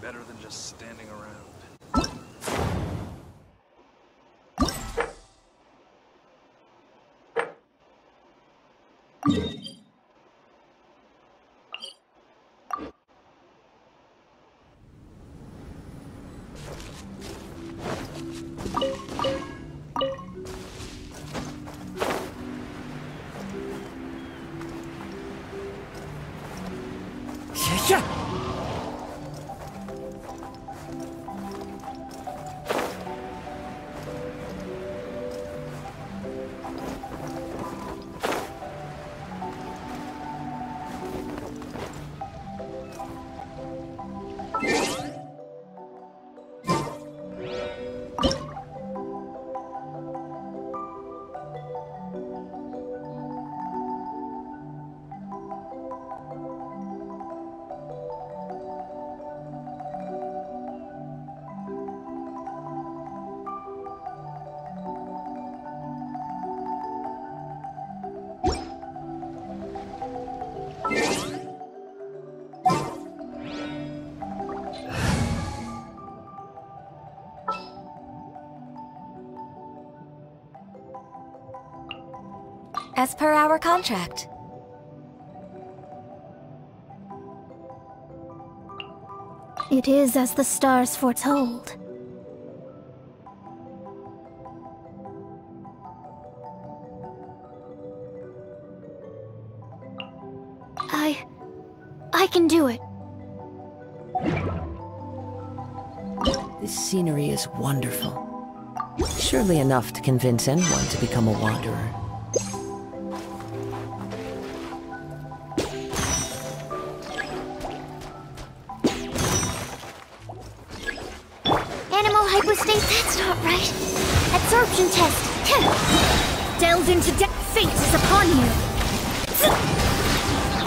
better than just standing around. Yeah. As per our contract. It is as the stars foretold. I... I can do it. This scenery is wonderful. Surely enough to convince anyone to become a wanderer. Into death. Fate is upon you.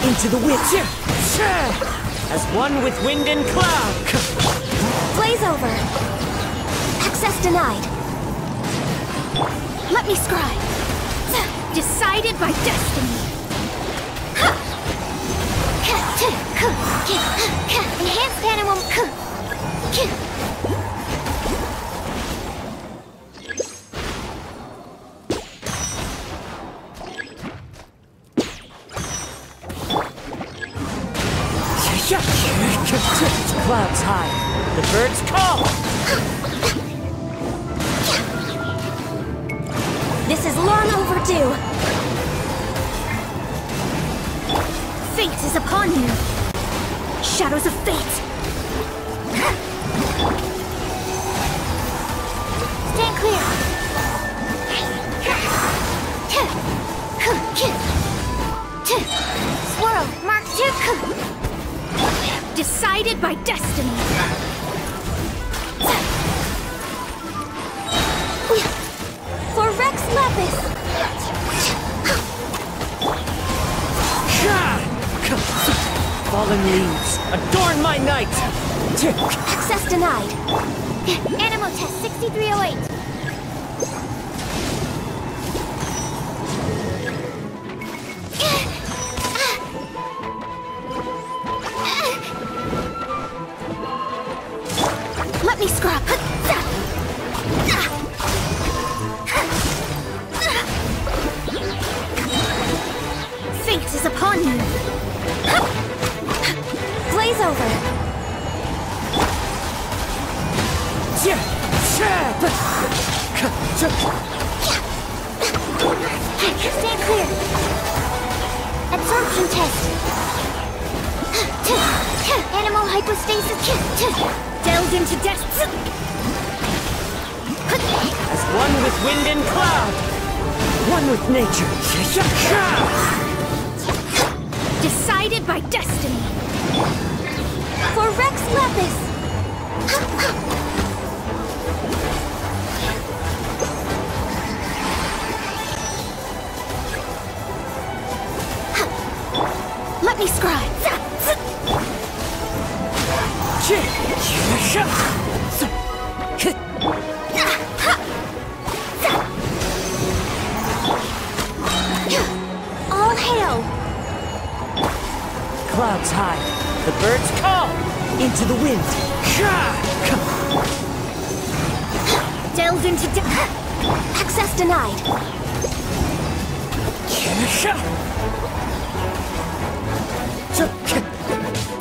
Into the witch! As one with wind and cloud! Blaze over. Access denied. Let me scribe. Decided by destiny. Enhanced Anemo. Shadows of fate. Stand clear. Swirl, mark two. Decided by destiny. For Rex Lapis. Fallen leaves, adorn my night! Access denied. Anemo test 6308. Let me scrap. Stand clear. Absorption test. Anemo hypostasis. Delved into depths. As one with wind and cloud! One with nature! Decided by destiny. For Rex Lapis. Let me scribe. All hail. Clouds high. The birds call! Into the wind. Delved into de- Access denied.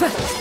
Access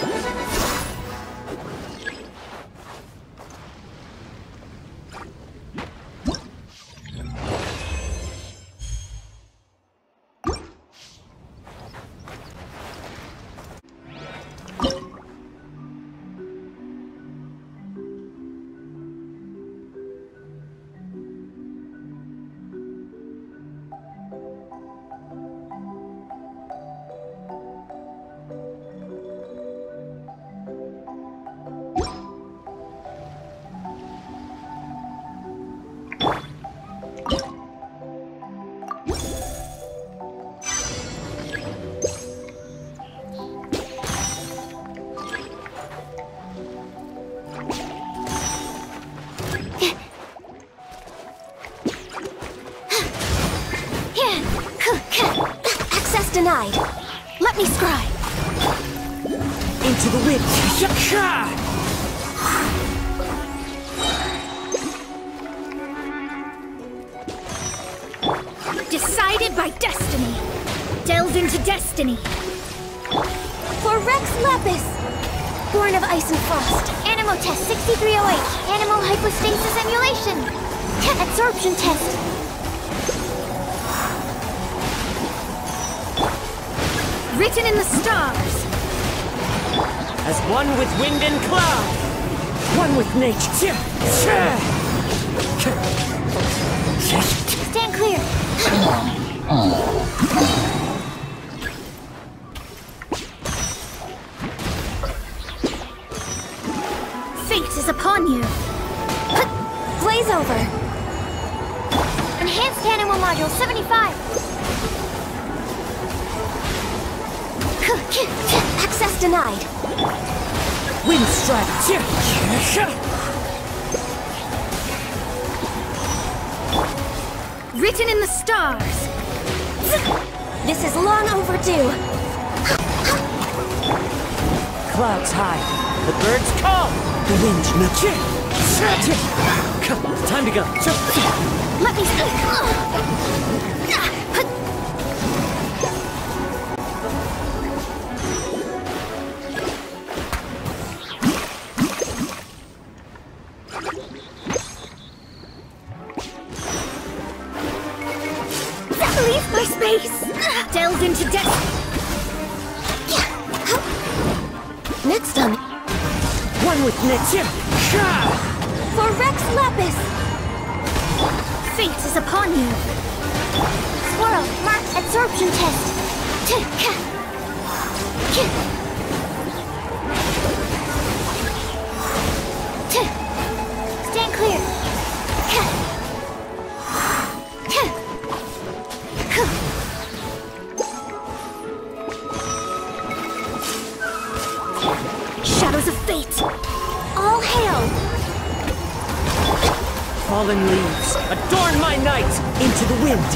Decided by destiny. Delved into destiny. For Rex Lapis. Born of Ice and Frost. Anemo test 6308. Anemo hypostasis emulation. Absorption test. Written in the stars. As one with wind and cloud. One with nature. Stand clear. Fate is upon you. Blaze over. Enhanced Anemo Module 75. Denied. Wind strike. Written in the stars. This is long overdue. Clouds high. The birds call. The wind no. Time to go. Let me speak. Leave my space. Delved into destiny. Next on. One with nature. For Rex Lapis. Fate is upon you. Swirl. Mark absorption test. Of fate. All hail. Fallen leaves. Adorn my night. Into the wind.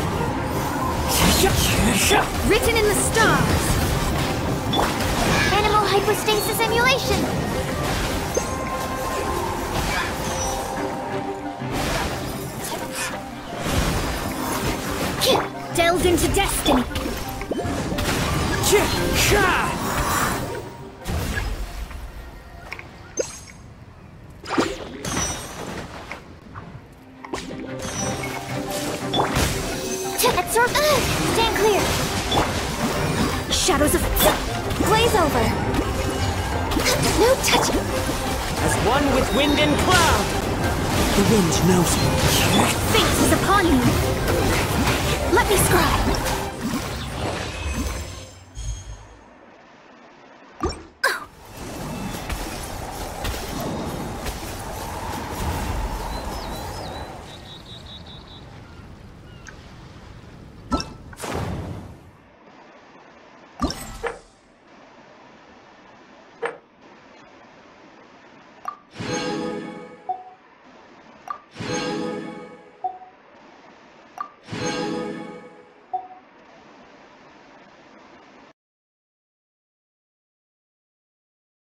Written in the stars. Anemo hypostasis emulation. Absorb. Uh, stand clear. Shadows of Blaze over. No touch. As one with wind and cloud. The wind knows me. fate is upon you. Let me scribe.